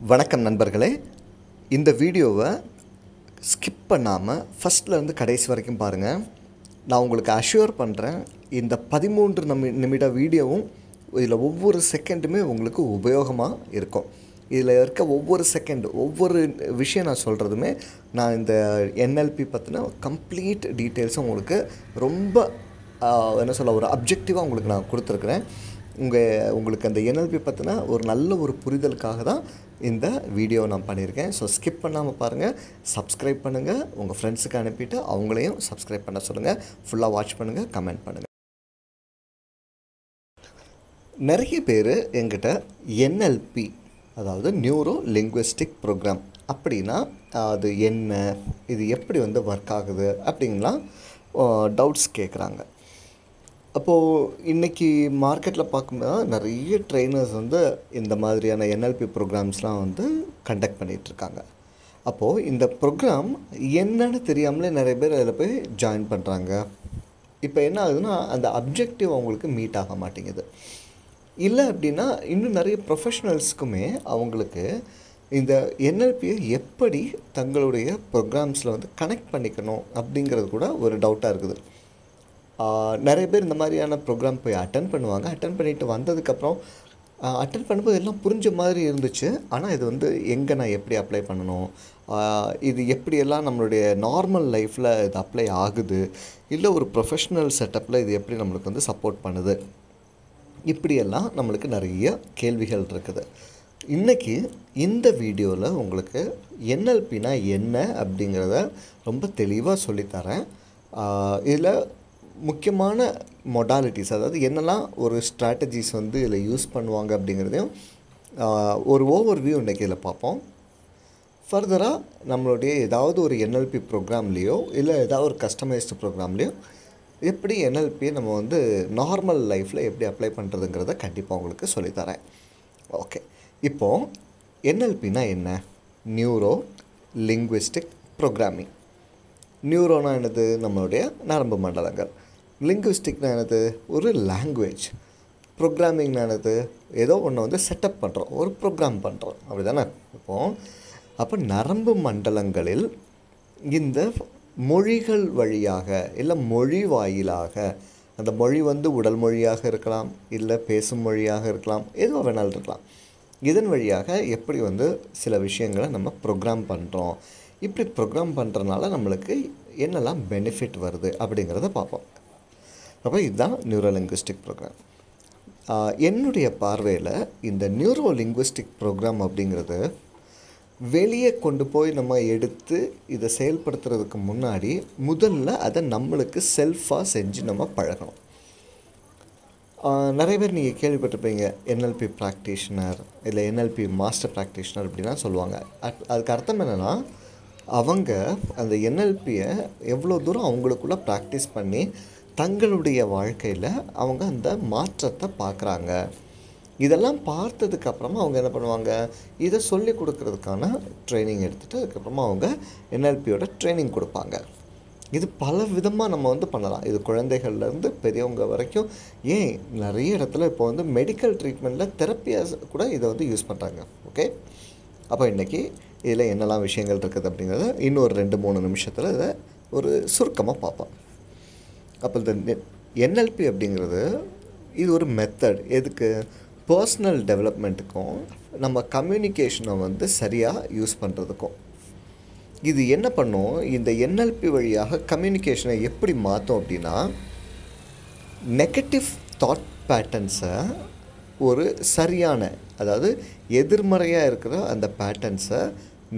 வணக்கம் நண்பர்களே. இந்த வீடியோவை ஸ்கிப் பண்ணாமல் ஃபஸ்ட்லேருந்து கடைசி வரைக்கும் பாருங்கள் நான் உங்களுக்கு அஷ்யூர் பண்ணுறேன் இந்த பதிமூன்று நம் நிமிட வீடியோவும் இதில் ஒவ்வொரு செகண்டுமே உங்களுக்கு உபயோகமாக இருக்கும். இதில் இருக்க ஒவ்வொரு செகண்ட் ஒவ்வொரு விஷயம் நான் சொல்கிறதுமே நான் இந்த என்எல்பி பற்றின கம்ப்ளீட் டீட்டெயில்ஸும் உங்களுக்கு ரொம்ப என்ன சொல்ல ஒரு அப்ஜெக்டிவாக உங்களுக்கு நான் கொடுத்துருக்குறேன். உங்கள் உங்களுக்கு அந்த என்எல்பி பற்றின ஒரு நல்ல ஒரு புரிதலுக்காக தான் இந்த வீடியோ நான் பண்ணியிருக்கேன். ஸோ ஸ்கிப் பண்ணாமல் பாருங்கள் சப்ஸ்கிரைப் பண்ணுங்கள் உங்கள் ஃப்ரெண்ட்ஸுக்கு அனுப்பிட்டு அவங்களையும் சப்ஸ்கிரைப் பண்ண சொல்லுங்கள் ஃபுல்லாக வாட்ச் பண்ணுங்கள் கமெண்ட் பண்ணுங்கள் நிறைய பேர் எங்கிட்ட என்எல்பி அதாவது நியூரோ லிங்குவிஸ்டிக் ப்ரோக்ராம் அப்படின்னா அது என்ன இது எப்படி வந்து ஒர்க் ஆகுது அப்படின்லாம் டவுட்ஸ் கேட்குறாங்க அப்போது இன்றைக்கி மார்க்கெட்டில் பார்க்கும்போது நிறைய ட்ரெயினர்ஸ் வந்து இந்த மாதிரியான என்எல்பி ப்ரோக்ராம்ஸ்லாம் வந்து கண்டக்ட் பண்ணிகிட்ருக்காங்க அப்போது இந்த ப்ரோக்ராம் என்னன்னு தெரியாமலே நிறைய பேர் அதில் போய் ஜாயின் பண்ணுறாங்க இப்போ என்ன ஆகுதுன்னா அந்த அப்ஜெக்டிவ் அவங்களுக்கு மீட் ஆக மாட்டேங்குது. இல்லை அப்படின்னா இன்னும் நிறைய ப்ரொஃபஷனல்ஸ்க்குமே அவங்களுக்கு இந்த என்எல்பியை எப்படி தங்களுடைய ப்ரோக்ராம்ஸில் வந்து கனெக்ட் பண்ணிக்கணும் அப்படிங்கிறது கூட ஒரு டவுட்டாக இருக்குது. நிறைய பேர் இந்த மாதிரியான ப்ரோக்ராம் போய் அட்டன் பண்ணுவாங்க. அட்டன் பண்ணிவிட்டு வந்ததுக்கப்புறம் அட்டன் பண்ணும்போது எல்லாம் புரிஞ்ச மாதிரி இருந்துச்சு. ஆனால் இது வந்து எங்கே நான் எப்படி அப்ளை பண்ணணும்? இது எப்படியெல்லாம் நம்மளுடைய நார்மல் லைஃப்பில் இது அப்ளை ஆகுது? இல்லை ஒரு ப்ரொஃபஷ்னல் செட்டப்பில் இது எப்படி நம்மளுக்கு வந்து சப்போர்ட் பண்ணுது? இப்படியெல்லாம் நம்மளுக்கு நிறைய கேள்விகள் இருக்குது. இன்றைக்கி இந்த வீடியோவில் உங்களுக்கு என்எல்பினா என்ன அப்படிங்கிறத ரொம்ப தெளிவாக சொல்லித்தரேன் இதில் முக்கியமான மொடாலிட்டிஸ் அதாவது என்னெல்லாம் ஒரு ஸ்ட்ராட்டஜிஸ் வந்து இதில் யூஸ் பண்ணுவாங்க அப்படிங்கிறதையும் ஒரு ஓவர் வியூ இன்றைக்கி இதில் பார்ப்போம். ஃபர்தராக நம்மளுடைய ஏதாவது ஒரு என்எல்பி ப்ரோக்ராம்லேயோ இல்லை ஏதாவது ஒரு கஸ்டமைஸ்டு ப்ரோக்ராம்லேயோ எப்படி என்எல்பியை நம்ம வந்து நார்மல் லைஃப்பில் எப்படி அப்ளை பண்ணுறதுங்கிறத கண்டிப்பாக உங்களுக்கு சொல்லித்தரேன். ஓகே இப்போது என்எல்பினா என்ன? நியூரோ லிங்குவிஸ்டிக் ப்ரோக்ராமிங் நியூரோனா என்னது? நம்மளுடைய நரம்பு மண்டலங்கள். லிங்குவிஸ்டிக்னா என்னது? ஒரு லாங்குவேஜ் ப்ரோக்ராமிங்னா என்னது? ஏதோ ஒன்று வந்து செட்டப் பண்ணுறோம் ஒரு ப்ரோக்ராம் பண்ணுறோம் அப்படி தானே இப்போது அப்போ நரம்பு மண்டலங்களில் இந்த மொழிகள் வழியாக இல்லை மொழி வாயிலாக அந்த மொழி வந்து உடல் மொழியாக இருக்கலாம் இல்லை பேசும் மொழியாக இருக்கலாம் எதுவாக வேணாலும் இருக்கலாம். இதன் வழியாக எப்படி வந்து சில விஷயங்களை நம்ம ப்ரோக்ராம் பண்ணுறோம் இப்படி ப்ரோக்ராம் பண்ணுறனால நம்மளுக்கு என்னெல்லாம் பெனிஃபிட் வருது அப்படிங்கிறத பார்ப்போம். அப்போ இதுதான் நியூரோ லிங்குவிஸ்டிக் ப்ரோக்ராம் என்னுடைய பார்வையில் இந்த நியூரோ லிங்குவிஸ்டிக் ப்ரோக்ராம் அப்படிங்கிறது வெளியே கொண்டு போய் நம்ம எடுத்து இதை செயல்படுத்துறதுக்கு முன்னாடி முதல்ல அதை நம்மளுக்கு செல்ஃபாக செஞ்சு நம்ம பழகணும். நிறைய பேர் நீங்கள் கேள்விப்பட்டிருப்பீங்க என்எல்பி ப்ராக்டிஷனர் இல்லை என்எல்பி மாஸ்டர் ப்ராக்டிஷனர் அப்படிலாம் சொல்லுவாங்க. அட்- அதுக்கு அர்த்தம் என்னென்னா அவங்க அந்த என்எல்பியை எவ்வளோ தூரம் அவங்களுக்குள்ளே ப்ராக்டிஸ் பண்ணி தங்களுடைய வாழ்க்கையில் அவங்க அந்த மாற்றத்தை பார்க்குறாங்க. இதெல்லாம் பார்த்ததுக்கு அப்புறமா அவங்க என்ன பண்ணுவாங்க? இதை சொல்லி கொடுக்கறதுக்கான ட்ரைனிங் எடுத்துகிட்டு அதுக்கப்புறமா அவங்க என்எல்பியோட ட்ரைனிங் கொடுப்பாங்க. இது பல விதமாக நம்ம வந்து பண்ணலாம். இது குழந்தைகள்லேருந்து பெரியவங்க வரைக்கும் ஏன் நிறைய இடத்துல இப்போ வந்து மெடிக்கல் ட்ரீட்மெண்ட்டில் தெரப்பியாஸ் கூட இதை வந்து யூஸ் பண்ணுறாங்க ஓகே அப்போ இன்றைக்கி இதில் என்னெல்லாம் விஷயங்கள் இருக்குது அப்படிங்கிறத இன்னொரு ரெண்டு மூணு நிமிஷத்தில் இதை ஒரு சுருக்கமாக பார்ப்போம். அப்போ இந்த என்எல்பி அப்படிங்கிறது இது ஒரு மெத்தட் எதுக்கு? பர்சனல் டெவலப்மெண்ட்டுக்கும் நம்ம கம்யூனிகேஷனை வந்து சரியாக யூஸ் பண்ணுறதுக்கும் இது என்ன பண்ணும்? இந்த என்எல்பி வழியாக கம்யூனிகேஷனை எப்படி மாற்றும் அப்படின்னா நெகட்டிவ் தாட் பேட்டர்ன்ஸை ஒரு சரியான அதாவது எதிர்மறையாக இருக்கிற அந்த பேட்டர்ன்ஸை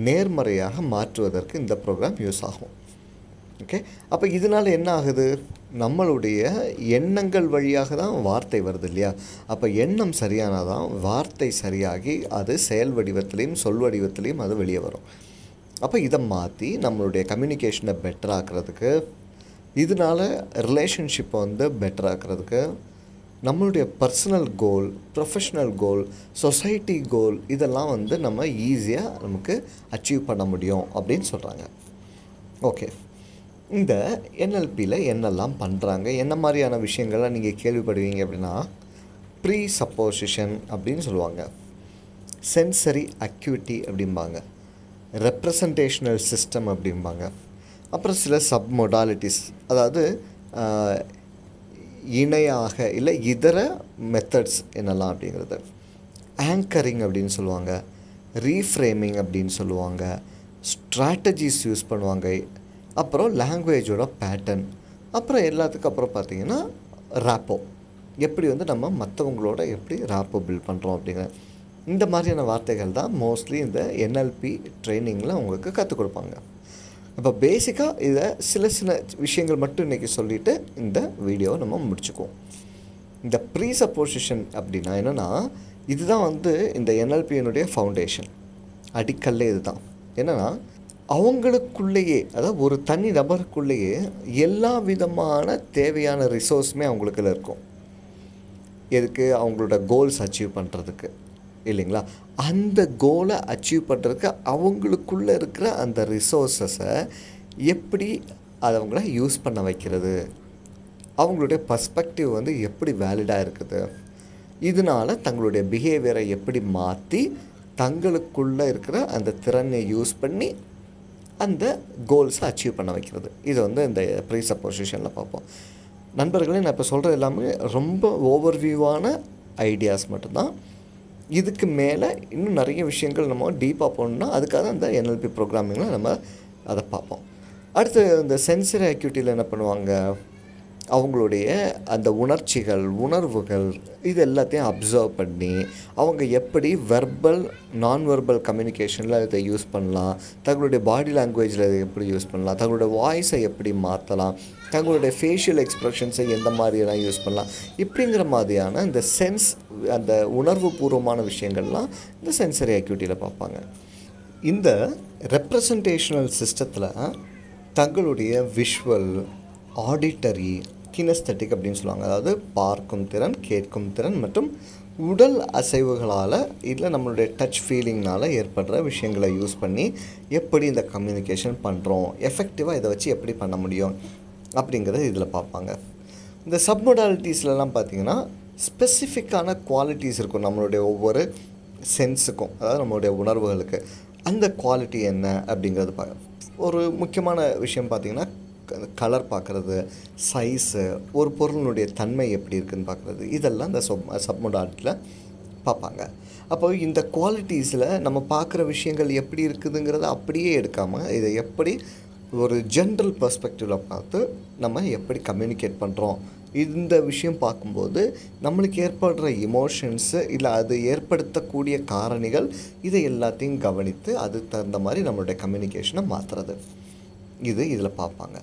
நேர்மறையாக மாற்றுவதற்கு இந்த ப்ரோக்ராம் யூஸ் ஆகும். ஓகே அப்போ இதனால் என்ன ஆகுது? நம்மளுடைய எண்ணங்கள் வழியாக தான் வார்த்தை வருது இல்லையா? அப்போ எண்ணம் சரியானதான் வார்த்தை சரியாகி அது செயல் வடிவத்திலையும் சொல் வடிவத்திலையும் அது வெளியே வரும். அப்போ இதை மாற்றி நம்மளுடைய கம்யூனிகேஷனை பெட்டராக்கிறதுக்கு இதனால் இதனால ரிலேஷன்ஷிப்பை வந்து பெட்டராக்கிறதுக்கு நம்மளுடைய personal goal professional goal society goal இதெல்லாம் வந்து நம்ம ஈஸியாக நமக்கு அச்சீவ் பண்ண முடியும் அப்படின்னு சொல்கிறாங்க ஓகே இந்த என்எல்பியில் என்னெல்லாம் பண்ணுறாங்க என்ன மாதிரியான விஷயங்கள்லாம் நீங்கள் கேள்விப்படுவீங்க அப்படின்னா ப்ரீ சப்போசிஷன் அப்படின்னு சொல்லுவாங்க. சென்சரி அக்யூட்டி அப்படிம்பாங்க. ரெப்ரசன்டேஷனல் சிஸ்டம் அப்படிம்பாங்க. அப்புறம் சில சப் மொடாலிட்டிஸ் அதாவது இணையாக இல்லை இதர மெத்தட்ஸ் என்னெல்லாம் அப்படிங்கிறது. ஆங்கரிங் அப்படின்னு சொல்லுவாங்க. ரீஃப்ரேமிங் அப்படின்னு சொல்லுவாங்க. ஸ்ட்ராட்டஜிஸ் யூஸ் பண்ணுவாங்க. அப்புறம் லாங்குவேஜோட பேட்டர்ன் அப்புறம் எல்லாத்துக்கும் அப்புறம் பார்த்தீங்கன்னா ராப்போ எப்படி வந்து நம்ம மற்றவங்களோட எப்படி ராப்போ பில்ட் பண்ணுறோம் அப்படிங்கிற. இந்த மாதிரியான வார்த்தைகள் தான் மோஸ்ட்லி இந்த என்எல்பி ட்ரைனிங்கில் உங்களுக்கு கற்றுக் கொடுப்பாங்க. அப்போ பேசிக்காக இதை சில சில விஷயங்கள் மட்டும் இன்றைக்கி சொல்லிவிட்டு இந்த வீடியோவை நம்ம முடிச்சுக்குவோம். இந்த ப்ரீ சப்போசிஷன் அப்படின்னா என்னென்னா இதுதான் வந்து இந்த என்எல்பியினுடைய ஃபவுண்டேஷன் அடிக்கல்லே இதுதான். என்னென்னா அவங்களுக்குள்ளேயே அதாவது ஒரு தனி நபருக்குள்ளேயே எல்லா விதமான தேவையான ரிசோர்ஸுமே அவங்களுக்குள்ள இருக்கும். எதுக்கு? அவங்களோட கோல்ஸ் அச்சீவ் பண்ணுறதுக்கு இல்லைங்களா? அந்த கோலை அச்சீவ் பண்ணுறதுக்கு அவங்களுக்குள்ளே இருக்கிற அந்த ரிசோர்ஸஸை எப்படி அதை அவங்கள யூஸ் பண்ண வைக்கிறது? அவங்களுடைய பர்ஸ்பெக்டிவ் வந்து எப்படி வேலிடாக இருக்குது? இதனால் தங்களுடைய பிஹேவியரை எப்படி மாற்றி தங்களுக்குள்ளே இருக்கிற அந்த திறனை யூஸ் பண்ணி அந்த கோல்ஸை அச்சீவ் பண்ண வைக்கிறது. இது வந்து இந்த ப்ரீசப்போசிஷனில் பார்ப்போம். நண்பர்களே நான் இப்போ சொல்கிறது எல்லாமே ரொம்ப ஓவர்வியூவான ஐடியாஸ் மட்டும்தான். இதுக்கு மேலே இன்னும் நிறைய விஷயங்கள் நம்ம டீப்பாக போகணுன்னா அதுக்காக அந்த என்எல்பி ப்ரோக்ராமிங்கில் நம்ம அதை பார்ப்போம். அடுத்து இந்த சென்சரி ஆக்டிவிட்டியில் என்ன பண்ணுவாங்க? அவங்களுடைய அந்த உணர்ச்சிகள் உணர்வுகள் இது எல்லாத்தையும் அப்சர்வ் பண்ணி அவங்க எப்படி வெர்பல் நான் வெர்பல் கம்யூனிகேஷனில் இதை யூஸ் பண்ணலாம் தங்களுடைய பாடி லாங்குவேஜில் இதை எப்படி யூஸ் பண்ணலாம் தங்களுடைய வாய்ஸை எப்படி மாற்றலாம் தங்களுடைய ஃபேஷியல் எக்ஸ்ப்ரெஷன்ஸை எந்த மாதிரியெல்லாம் யூஸ் பண்ணலாம் இப்படிங்கிற மாதிரியான இந்த சென்ஸ் அந்த உணர்வு பூர்வமான விஷயங்கள்லாம் இந்த சென்சரி ஆக்யூட்டியில் பார்ப்பாங்க. இந்த ரெப்ரசன்டேஷனல் சிஸ்டத்தில் தங்களுடைய விஷுவல் ஆடிட்டரி கினஸ்தட்டிக் அப்படின்னு சொல்லுவாங்க. அதாவது பார்க்கும் திறன் கேட்கும் திறன் மற்றும் உடல் அசைவுகளால் இல்லை நம்மளுடைய டச் ஃபீலிங்னால் ஏற்படுற விஷயங்களை யூஸ் பண்ணி எப்படி இந்த கம்யூனிகேஷன் பண்ணுறோம் எஃபெக்டிவாக இதை வச்சு எப்படி பண்ண முடியும் அப்படிங்கிறத இதில் பார்ப்பாங்க. இந்த சப்மொடாலிட்டிஸ்லலாம் பார்த்தீங்கன்னா ஸ்பெசிஃபிக்கான குவாலிட்டிஸ் இருக்கும் நம்மளுடைய ஒவ்வொரு சென்ஸுக்கும் அதாவது நம்மளுடைய உணர்வுகளுக்கு. அந்த குவாலிட்டி என்ன அப்படிங்கிறது பா ஒரு முக்கியமான விஷயம் பார்த்தீங்கன்னா கலர் பார்க்குறது சைஸு ஒரு பொருளினுடைய தன்மை எப்படி இருக்குன்னு பார்க்குறது இதெல்லாம் இந்த சப் ஆர்ட்டில் பார்ப்பாங்க. அப்போ இந்த குவாலிட்டிஸில் நம்ம பார்க்குற விஷயங்கள் எப்படி இருக்குதுங்கிறத அப்படியே எடுக்காமல் இதை எப்படி ஒரு ஜென்ரல் பர்ஸ்பெக்டிவில் பார்த்து நம்ம எப்படி கம்யூனிகேட் பண்ணுறோம் இந்த விஷயம் பார்க்கும்போது நம்மளுக்கு ஏற்படுற இமோஷன்ஸு இல்லை அது ஏற்படுத்தக்கூடிய காரணிகள் இதை எல்லாத்தையும் கவனித்து அதுக்கு தகுந்த மாதிரி நம்மளுடைய கம்யூனிகேஷனை மாற்றுறது இது இதில் பார்ப்பாங்க.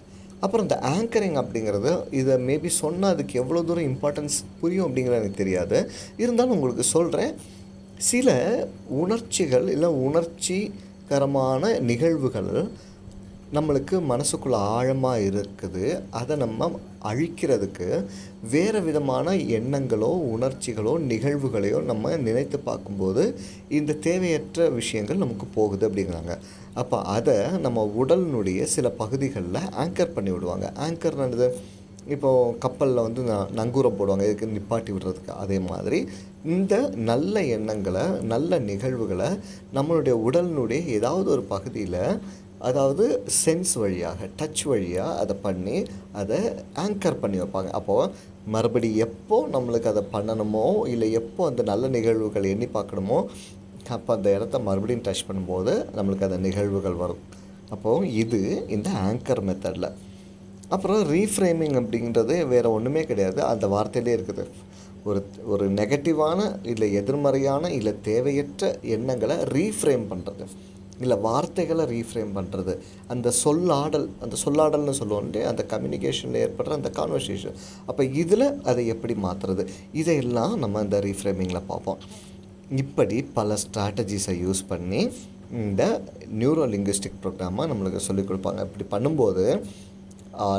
அப்புறம் இந்த ஆங்கரிங் அப்படிங்கிறது இதை மேபி சொன்னால் அதுக்கு எவ்வளோ தூரம் இம்பார்ட்டன்ஸ் புரியும் அப்படிங்கிறது எனக்கு தெரியாது. இருந்தாலும் உங்களுக்கு சொல்கிறேன் சில உணர்ச்சிகள் இல்லை உணர்ச்சிகரமான நிகழ்வுகள் நம்மளுக்கு மனசுக்குள்ளே ஆழமாக இருக்குது. அதை நம்ம அழிக்கிறதுக்கு வேறு விதமான எண்ணங்களோ உணர்ச்சிகளோ நிகழ்வுகளையோ நம்ம நினைத்து பார்க்கும்போது இந்த தேவையற்ற விஷயங்கள் நமக்கு போகுது அப்படிங்கிறாங்க. அப்போ அதை நம்ம உடலினுடைய சில பகுதிகளில் ஆங்கர் பண்ணி விடுவாங்க. ஆங்கர் என்னது? இப்போது கப்பலில் வந்து ந நங்கூரம் போடுவாங்க. இதுக்கு நிப்பாட்டி விடுறதுக்கு. அதே மாதிரி இந்த நல்ல எண்ணங்களை நல்ல நிகழ்வுகளை நம்மளுடைய உடலினுடைய ஏதாவது ஒரு பகுதியில் அதாவது சென்ஸ் வழியாக டச் வழியாக அதை பண்ணி அதை ஆங்கர் பண்ணி வைப்பாங்க. அப்போது மறுபடி எப்போ நம்மளுக்கு அதை பண்ணணுமோ இல்லை எப்போ அந்த நல்ல நிகழ்வுகள் எண்ணி பார்க்கணுமோ அப்போ அந்த இடத்த மறுபடியும் டச் பண்ணும்போது நம்மளுக்கு அந்த நிகழ்வுகள் வரும். அப்போது இது இந்த ஆங்கர் மெத்தடில் அப்புறம் ரீஃப்ரேமிங் அப்படின்றது வேறு ஒன்றுமே கிடையாது. அந்த வார்த்தையிலே இருக்குது. ஒரு ஒரு நெகட்டிவான இல்லை எதிர்மறையான இல்லை தேவையற்ற எண்ணங்களை ரீஃப்ரேம் பண்ணுறது இல்லை வார்த்தைகளை ரீஃப்ரேம் பண்ணுறது அந்த சொல்லாடல் அந்த சொல்லாடல்னு சொல்லுவோம் இல்லையா? அந்த கம்யூனிகேஷனில் ஏற்படுற அந்த கான்வர்சேஷன் அப்போ இதில் அதை எப்படி மாற்றுறது இதையெல்லாம் நம்ம இந்த ரீஃப்ரேமிங்கில் பார்ப்போம். இப்படி பல ஸ்ட்ராட்டஜிஸை யூஸ் பண்ணி இந்த நியூரோ லிங்குஸ்டிக் ப்ரோக்ராமாக நம்மளுக்கு சொல்லிக் கொடுப்பாங்க. இப்படி பண்ணும்போது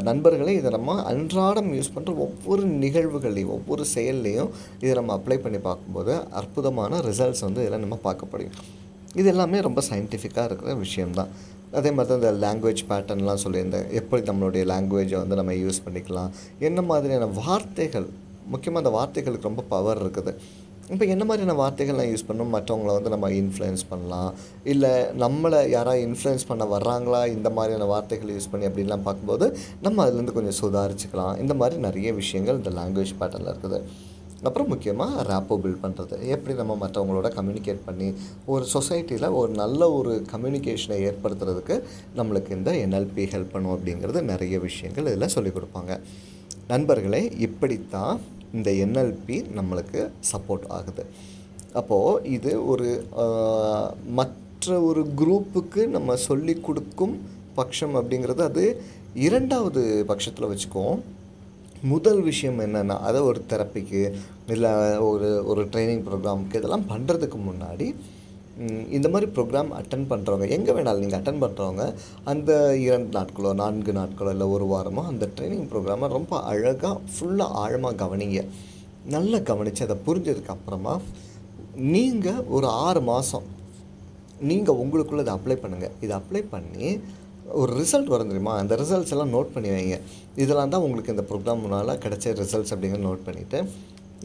நண்பர்களே இதை நம்ம அன்றாடம் யூஸ் பண்ணுற ஒவ்வொரு நிகழ்வுகள்லையும் ஒவ்வொரு செயல்லையும் இதை நம்ம அப்ளை பண்ணி பார்க்கும்போது அற்புதமான ரிசல்ட்ஸ் வந்து இதில் நம்ம பார்க்க முடியும். இது எல்லாமே ரொம்ப சயின்டிஃபிக்காக இருக்கிற விஷயம்தான். அதே மாதிரி தான் இந்த லாங்குவேஜ் பேட்டர்ன்லாம் சொல்லியிருந்தேன். எப்படி நம்மளுடைய லாங்குவேஜை வந்து நம்ம யூஸ் பண்ணிக்கலாம்? என்ன மாதிரியான வார்த்தைகள் முக்கியமாக அந்த வார்த்தைகளுக்கு ரொம்ப பவர் இருக்குது. இப்போ என்ன மாதிரியான வார்த்தைகள்லாம் யூஸ் பண்ணணும்? மற்றவங்கள வந்து நம்ம இன்ஃப்ளூயன்ஸ் பண்ணலாம். இல்லை நம்மளை யாராவது இன்ஃப்ளூயன்ஸ் பண்ண வர்றாங்களா? இந்த மாதிரியான வார்த்தைகள் யூஸ் பண்ணி அப்படின்லாம் பார்க்கும்போது நம்ம அதுலேருந்து கொஞ்சம் சுதாரிச்சுக்கலாம். இந்த மாதிரி நிறைய விஷயங்கள் இந்த லாங்குவேஜ் பேட்டர்னில் இருக்குது. அப்புறம் முக்கியமாக ரேப்போ பில்ட் பண்ணுறது எப்படி நம்ம மற்றவங்களோட கம்யூனிகேட் பண்ணி ஒரு சொசைட்டியில் ஒரு நல்ல ஒரு கம்யூனிகேஷனை ஏற்படுத்துறதுக்கு நம்மளுக்கு இந்த என்எல்பி ஹெல்ப் பண்ணும் அப்படிங்கிறது நிறைய விஷயங்கள் இதில் சொல்லிக் கொடுப்பாங்க. நண்பர்களே இப்படித்தான் இந்த என்எல்பி நம்மளுக்கு சப்போர்ட் ஆகுது. அப்போது இது ஒரு மற்ற ஒரு குரூப்புக்கு நம்ம சொல்லி கொடுக்கும் பட்சம் அப்படிங்கிறது அது இரண்டாவது பட்சத்தில் வச்சுக்குவோம். முதல் விஷயம் என்னென்னா அதை ஒரு தெரப்பிக்கு இல்லை ஒரு ஒரு ட்ரைனிங் ப்ரோக்ராமுக்கு இதெல்லாம் பண்ணுறதுக்கு முன்னாடி இந்த மாதிரி ப்ரோக்ராம் அட்டன் பண்ணுறவங்க எங்கே வேணாலும் நீங்கள் அட்டன் பண்ணுறவங்க அந்த இரண்டு நாட்களோ நான்கு நாட்களோ இல்லை ஒரு வாரமோ அந்த ட்ரைனிங் ப்ரோக்ராமை ரொம்ப அழகாக ஃபுல்லாக ஆழமாக கவனிங்க. நல்லா கவனித்து அதை புரிஞ்சதுக்கு அப்புறமா நீங்கள் ஒரு ஆறு மாதம் நீங்கள் உங்களுக்குள்ளே இதை அப்ளை பண்ணுங்கள் இதை அப்ளை பண்ணி ஒரு ரிசல்ட் வரும் தெரியுமா? அந்த ரிசல்ட்ஸ் எல்லாம் நோட் பண்ணி வைங்க. இதெல்லாம் தான் உங்களுக்கு இந்த ப்ரோக்ராம்னால கிடைச்ச ரிசல்ட்ஸ் அப்படிங்கிற நோட் பண்ணிவிட்டு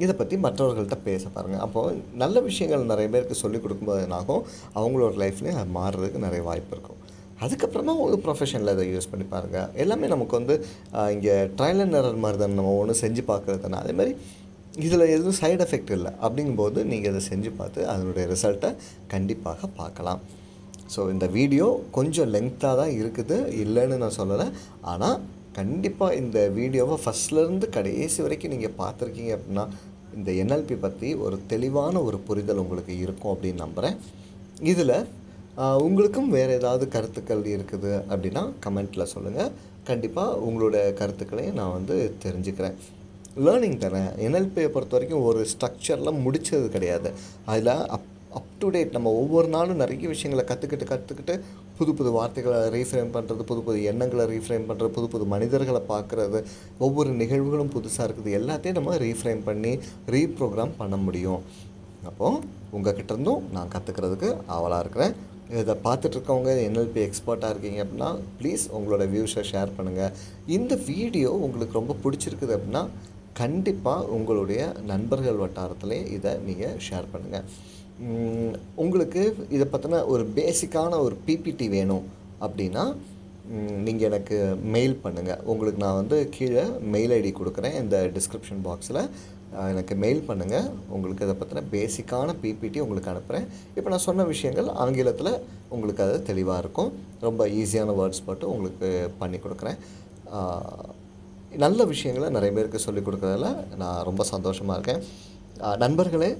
இதை பற்றி மற்றவர்கள்ட்ட பேச பாருங்கள் அப்போது நல்ல விஷயங்கள் நிறைய பேருக்கு சொல்லிக் கொடுக்கும்போது என்னாகும்? அவங்களோட லைஃப்லேயும் அது மாறுறதுக்கு நிறைய வாய்ப்பு இருக்கும். அதுக்கப்புறமா ஒரு ப்ரொஃபஷனில் இதை யூஸ் பண்ணி பாருங்கள் எல்லாமே நமக்கு வந்து இங்கே ட்ரையல் அண்ட் எரர் மாதிரி தான் நம்ம ஒன்று செஞ்சு பார்க்குறது தானே. அதே மாதிரி இதில் எதுவும் சைடு எஃபெக்ட் இல்லை. அப்படிங்கும்போது நீங்கள் இதை செஞ்சு பார்த்து அதனுடைய ரிசல்ட்டை கண்டிப்பாக பார்க்கலாம். ஸோ இந்த வீடியோ கொஞ்சம் லெங்க்த்தாக தான் இருக்குது. இல்லைன்னு நான் சொல்லலை. ஆனால் கண்டிப்பாக இந்த வீடியோவை ஃபஸ்ட்லேருந்து கடைசி வரைக்கும் நீங்கள் பார்த்துருக்கீங்க அப்படின்னா இந்த என்எல்பி பற்றி ஒரு தெளிவான ஒரு புரிதல் உங்களுக்கு இருக்கும் அப்படின்னு நம்புகிறேன் இதில் உங்களுக்கும் வேறு ஏதாவது கருத்துக்கள் இருக்குது அப்படின்னா கமெண்ட்டில் சொல்லுங்கள் கண்டிப்பாக உங்களோட கருத்துக்களையும் நான் வந்து தெரிஞ்சுக்கிறேன். லேர்னிங் தானே? என்எல்பியை பொறுத்த வரைக்கும் ஒரு ஸ்ட்ரக்சரில் முடித்தது கிடையாது. அதில் அப் அப் டு டேட் நம்ம ஒவ்வொரு நாளும் நிறைய விஷயங்களை கற்றுக்கிட்டு கற்றுக்கிட்டு புது புது வார்த்தைகளை ரீஃப்ரேம் பண்ணுறது புது புது எண்ணங்களை ரீஃப்ரேம் பண்ணுறது புது புது மனிதர்களை பார்க்குறது ஒவ்வொரு நிகழ்வுகளும் புதுசாக இருக்குது. எல்லாத்தையும் நம்ம ரீஃப்ரேம் பண்ணி ரீப்ரோக்ராம் பண்ண முடியும். அப்போது உங்கள் இருந்தும் நான் கற்றுக்கிறதுக்கு ஆவலாக இருக்கிறேன். இதை பார்த்துட்ருக்கவங்க என்எல்பி எக்ஸ்பர்ட்டாக இருக்கீங்க அப்படின்னா ப்ளீஸ் உங்களோட வியூஸை ஷேர் பண்ணுங்கள் இந்த வீடியோ உங்களுக்கு ரொம்ப பிடிச்சிருக்குது அப்படின்னா கண்டிப்பாக உங்களுடைய நண்பர்கள் வட்டாரத்துலேயே இதை நீங்கள் ஷேர் பண்ணுங்கள் உங்களுக்கு இதை பற்றின ஒரு பேசிக்கான ஒரு பிபிடி வேணும் அப்படின்னா நீங்கள் எனக்கு மெயில் பண்ணுங்கள் உங்களுக்கு நான் வந்து கீழே மெயில் ஐடி கொடுக்குறேன். இந்த டிஸ்கிரிப்ஷன் பாக்ஸில் எனக்கு மெயில் பண்ணுங்கள் உங்களுக்கு இதை பற்றின பேசிக்கான பிபிடி உங்களுக்கு அனுப்புகிறேன் இப்போ நான் சொன்ன விஷயங்கள் ஆங்கிலத்தில் உங்களுக்கு அது தெளிவாக இருக்கும். ரொம்ப ஈஸியான வேர்ட்ஸ் போட்டு உங்களுக்கு பண்ணி கொடுக்குறேன். நல்ல விஷயங்களை நிறைய பேருக்கு சொல்லிக் கொடுக்குறதுல நான் ரொம்ப சந்தோஷமாக இருக்கேன். நண்பர்களே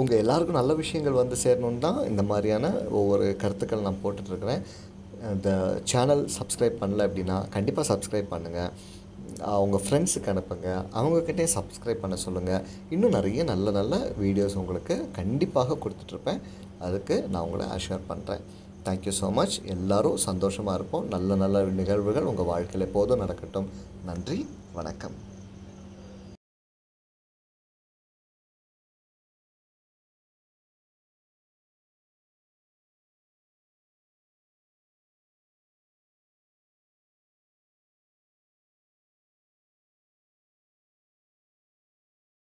உங்கள் எல்லாருக்கும் நல்ல விஷயங்கள் வந்து சேரணுன்னு தான் இந்த மாதிரியான ஒவ்வொரு கருத்துக்கள் நான் போட்டுட்ருக்கிறேன். இந்த சேனல் சப்ஸ்கிரைப் பண்ணல அப்படின்னா கண்டிப்பாக சப்ஸ்கிரைப் பண்ணுங்கள் அவங்க ஃப்ரெண்ட்ஸுக்கு அனுப்புங்க. அவங்கக்கிட்டே சப்ஸ்கிரைப் பண்ண சொல்லுங்கள் இன்னும் நிறைய நல்ல நல்ல வீடியோஸ் உங்களுக்கு கண்டிப்பாக கொடுத்துட்ருப்பேன். அதுக்கு நான் உங்களை அஷ்யூர் பண்ணுறேன் தேங்க்யூ ஸோ மச் எல்லோரும் சந்தோஷமாக இருப்போம். நல்ல நல்ல நிகழ்வுகள் உங்கள் வாழ்க்கையில் எப்போதும் நடக்கட்டும். நன்றி. வணக்கம்.